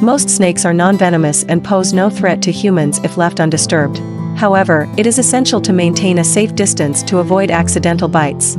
Most snakes are non-venomous and pose no threat to humans if left undisturbed. However, it is essential to maintain a safe distance to avoid accidental bites.